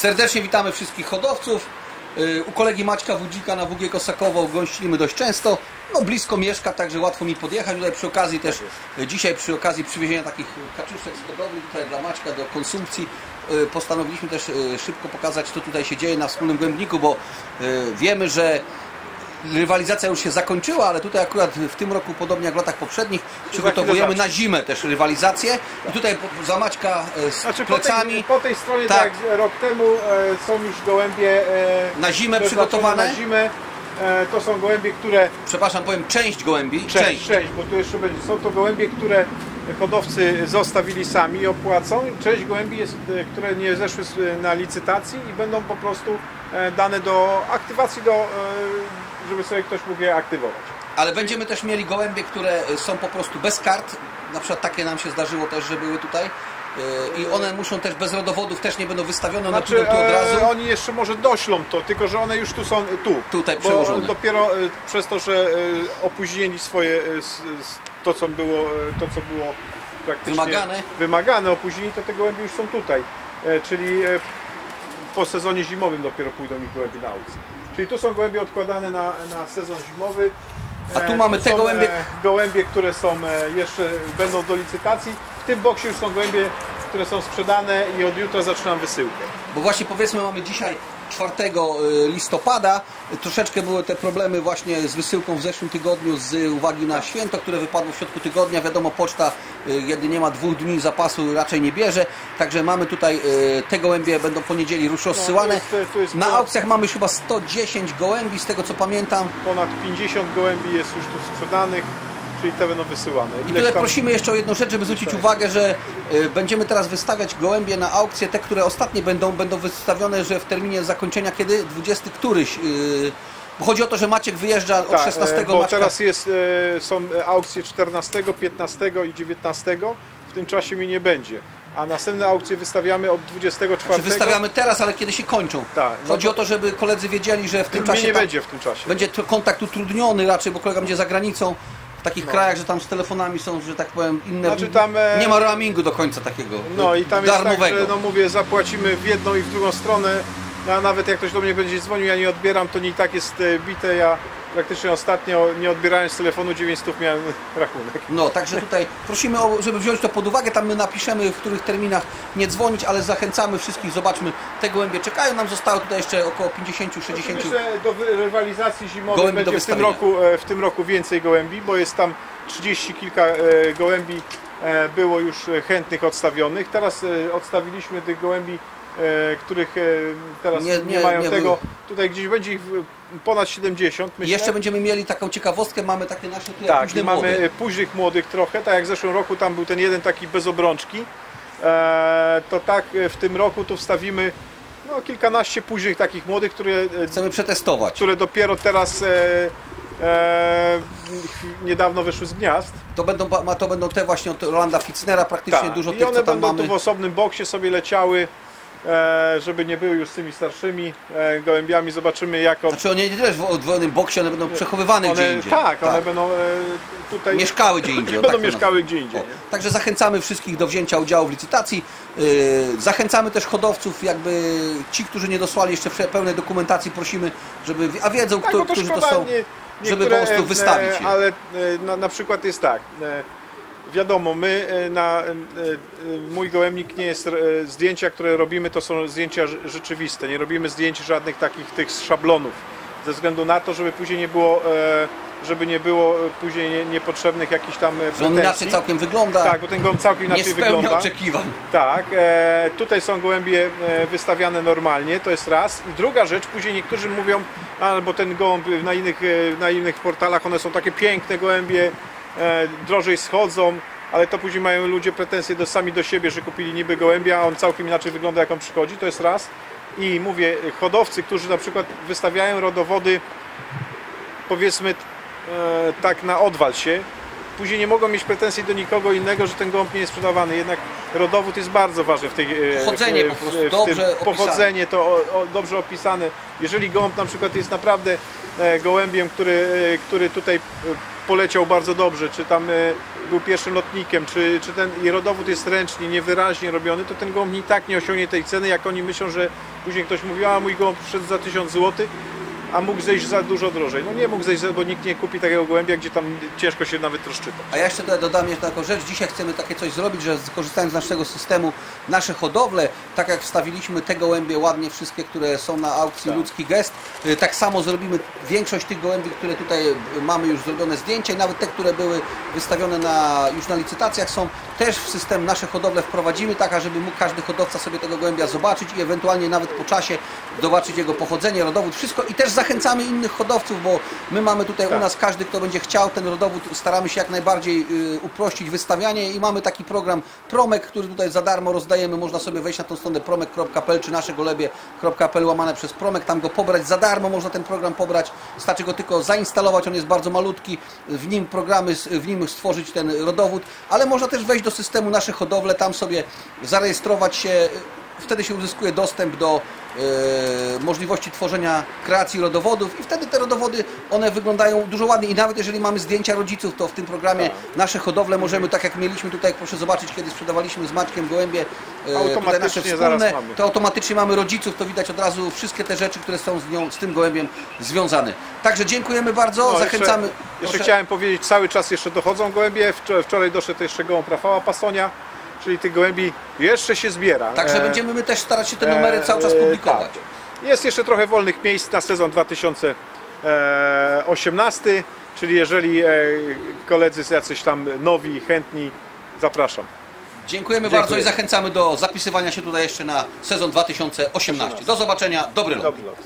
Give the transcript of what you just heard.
Serdecznie witamy wszystkich hodowców. Y, U kolegi Maćka Wudzika na WG Kosakowo gościmy dość często. No blisko mieszka, także łatwo mi podjechać. Tutaj przy okazji też, y, dzisiaj przy okazji przywiezienia takich kaczuszek z hodowli tutaj dla Maćka do konsumpcji y, postanowiliśmy też szybko pokazać co tutaj się dzieje na wspólnym głębniku, bo wiemy, że rywalizacja już się zakończyła, ale tutaj akurat w tym roku, podobnie jak w latach poprzednich, przygotowujemy na zimę też rywalizację. I tutaj po- za Maćka y, z Znaczy po plecami. tej, po tej stronie, Tak. tak, jak rok temu, e, są już gołębie e, Na zimę przeznaczone przygotowane? Na zimę. E, to są gołębie, które... przepraszam, powiem część gołębi. Część, część, bo tu jeszcze będzie. Są to gołębie, które hodowcy zostawili sami i opłacą. Część gołębi jest, e, które nie zeszły na licytacji i będą po prostu e, dane do aktywacji, do, e, żeby sobie ktoś mógł je aktywować. Ale będziemy też mieli gołębie, które są po prostu bez kart. Na przykład takie nam się zdarzyło też, że były tutaj. Yy, I one muszą też bez rodowodów, też nie będą wystawione, one Znaczy, tu od e, razu. oni jeszcze może doślą to, tylko że one już tu są, tu. Tutaj przełożone. dopiero e, przez to, że e, opóźnili swoje, e, to co było, e, to co było praktycznie Wymagane. wymagane opóźnili, to te gołębie już są tutaj. E, Czyli e, po sezonie zimowym dopiero pójdą ich gołębie na aukcję. Czyli tu są gołębie odkładane na, na sezon zimowy. A tu E, mamy te są, gołębie- e, gołębie, które są e, jeszcze będą do licytacji. W tym boksie już są gołębie, które są sprzedane i od jutra zaczynam wysyłkę. Bo właśnie powiedzmy mamy dzisiaj 4 listopada. Troszeczkę były te problemy właśnie z wysyłką w zeszłym tygodniu z uwagi na święto, które wypadło w środku tygodnia. Wiadomo, poczta y, jedynie ma dwóch dni zapasu, raczej nie bierze. Także mamy tutaj y, te gołębie będą po niedzieli już rozsyłane. No, tu jest- tu jest Na aukcjach mamy już chyba 110 gołębi, z tego co pamiętam. Ponad 50 gołębi jest już tu sprzedanych, czyli te będą wysyłane. I tutaj tam- prosimy jeszcze o jedną rzecz, żeby zwrócić uwagę, że y, będziemy teraz wystawiać gołębie na aukcje, te, które ostatnie będą, będą wystawione, że w terminie zakończenia kiedy? 20 któryś. y, Bo chodzi o to, że Maciek wyjeżdża od Tak, 16 e, bo Maćka. teraz jest, e, są aukcje 14, 15 i 19. W tym czasie mi nie będzie. A następne aukcje wystawiamy od 24. Czy wystawiamy teraz, ale kiedy się kończą. Tak, no Chodzi to- o to, żeby koledzy wiedzieli, że w tym Mnie czasie nie będzie w tym czasie. będzie kontakt utrudniony raczej, bo kolega będzie za granicą. W takich No. krajach, że tam z telefonami są, że tak powiem, inne. Znaczy tam, e, Nie ma roamingu do końca takiego. No i tam jest tak, darmowego. że no mówię, zapłacimy w jedną i w drugą stronę. A nawet jak ktoś do mnie będzie dzwonił, ja nie odbieram, to nie i tak jest e, bite. Ja praktycznie ostatnio nie odbierając telefonu 900 miałem rachunek. No, także tutaj prosimy, o, żeby wziąć to pod uwagę. Tam my napiszemy, w których terminach nie dzwonić, ale zachęcamy wszystkich. Zobaczmy, te gołębie czekają. Nam zostało tutaj jeszcze około 50-60. Myślę, do rywalizacji zimowej będzie w tym, roku, e, w tym roku więcej gołębi, bo jest tam 30 kilka e, gołębi e, było już chętnych odstawionych. Teraz e, odstawiliśmy tych gołębi, których teraz Nie- nie, nie- mają nie tego. było. Tutaj gdzieś będzie ich ponad 70. I Myślę. jeszcze będziemy mieli taką ciekawostkę. Mamy takie nasze Tak, późne mamy młode. e, późnych młodych trochę, tak jak w zeszłym roku tam był ten jeden taki bez obrączki, to tak w tym roku tu wstawimy no, kilkanaście późnych takich młodych, które, Chcemy przetestować. które dopiero teraz e, e, niedawno wyszły z gniazd. To będą, to będą te właśnie od Rolanda Fitznera, praktycznie Tak, dużo I tych, one co tam będą mamy. tu w osobnym boksie sobie leciały, e, żeby nie były już z tymi starszymi e, gołębiami. Zobaczymy jak on, Znaczy one nie tyle w odwojonym boksie, one będą przechowywane gdzie one, indziej. tak, one będą e, tutaj Mieszkały gdzie indziej. będą tak mieszkały gdzie indziej. O? Także zachęcamy wszystkich do wzięcia udziału w licytacji. Yy, Zachęcamy też hodowców, jakby ci, którzy nie dosłali jeszcze pełnej dokumentacji, prosimy, żeby, a wiedzą, Tak, kto, to którzy to są, nie- żeby po prostu e, wystawić je. Ale e, na, na przykład jest tak, e, wiadomo, my na, mój gołębnik nie jest, zdjęcia, które robimy to są zdjęcia rze- rzeczywiste, nie robimy zdjęć żadnych takich tych z szablonów, ze względu na to, żeby później nie było, żeby nie było e, później nie, niepotrzebnych jakichś tam Że on pretensji. inaczej całkiem wygląda, Tak, bo ten gołąb całkiem nie inaczej spełnia wygląda. oczekiwań. Tak, e, tutaj są gołębie e, wystawiane normalnie, to jest raz. I druga rzecz, później niektórzy mówią, albo ten gołąb na innych, e, na innych portalach, one są takie piękne gołębie, e, drożej schodzą, ale to później mają ludzie pretensje do, sami do siebie, że kupili niby gołębia, a on całkiem inaczej wygląda jak on przychodzi, to jest raz. I mówię, hodowcy, którzy na przykład wystawiają rodowody, powiedzmy tak na odwal się, później nie mogą mieć pretensji do nikogo innego, że ten gołąb nie jest sprzedawany. Jednak rodowód jest bardzo ważny w tej e, Pochodzenie w- po prostu, w tym- dobrze opisane. Pochodzenie to o, o, dobrze opisane. Jeżeli gołąb na przykład jest naprawdę e, gołębiem, który, e, który tutaj e, poleciał bardzo dobrze, czy tam e, był pierwszym lotnikiem, czy, czy ten i rodowód jest ręcznie, niewyraźnie robiony, to ten gołąb i tak nie osiągnie tej ceny, jak oni myślą, że później ktoś mówi, a mój gołąb wszedł za 1000 zł, a mógł zejść za dużo drożej. No nie mógł zejść, bo nikt nie kupi takiego gołębia, gdzie tam ciężko się nawet rozczytać. A ja jeszcze dodam jeszcze taką rzecz. Dzisiaj chcemy takie coś zrobić, że korzystając z naszego systemu, nasze hodowle, tak jak wstawiliśmy te gołębie ładnie, wszystkie, które są na aukcji Tak. Ludzki Gest, y, tak samo zrobimy większość tych gołębi, które tutaj y, mamy już zrobione zdjęcia i nawet te, które były wystawione na, już na licytacjach są, też w system nasze hodowle wprowadzimy, tak żeby mógł każdy hodowca sobie tego gołębia zobaczyć i ewentualnie nawet po czasie zobaczyć jego pochodzenie, rodowód, wszystko i też zachęcamy innych hodowców, bo my mamy tutaj u Tak. nas każdy, kto będzie chciał ten rodowód, staramy się jak najbardziej y, uprościć wystawianie i mamy taki program Promek, który tutaj za darmo rozdajemy. Można sobie wejść na tą stronę promek.pl czy naszegolebie.pl łamane przez Promek, tam go pobrać za darmo, można ten program pobrać. Wystarczy go tylko zainstalować, on jest bardzo malutki, w nim programy, w nim stworzyć ten rodowód, ale można też wejść do systemu Nasze Hodowle, tam sobie zarejestrować się, wtedy się uzyskuje dostęp do możliwości tworzenia kreacji rodowodów i wtedy te rodowody, one wyglądają dużo ładniej i nawet jeżeli mamy zdjęcia rodziców, to w tym programie nasze hodowle możemy, tak jak mieliśmy tutaj, jak proszę zobaczyć, kiedy sprzedawaliśmy z Maćkiem gołębie, e, tutaj nasze wspólne, to automatycznie mamy rodziców, to widać od razu wszystkie te rzeczy, które są z, nią, z tym gołębiem związane. Także dziękujemy bardzo, No, zachęcamy. Jeszcze, jeszcze chciałem powiedzieć, cały czas jeszcze dochodzą gołębie. Wczoraj, wczoraj doszedł jeszcze gołąb Rafała Pasonia, czyli tych gołębi jeszcze się zbiera. Także E, będziemy my też starać się te numery e, cały czas e, publikować. tak. Jest jeszcze trochę wolnych miejsc na sezon 2018, czyli jeżeli e, koledzy jacyś tam nowi, chętni, zapraszam. Dziękujemy Dziękuję. bardzo i zachęcamy do zapisywania się tutaj jeszcze na sezon 2018. Do zobaczenia, dobry lot. Dobry lot.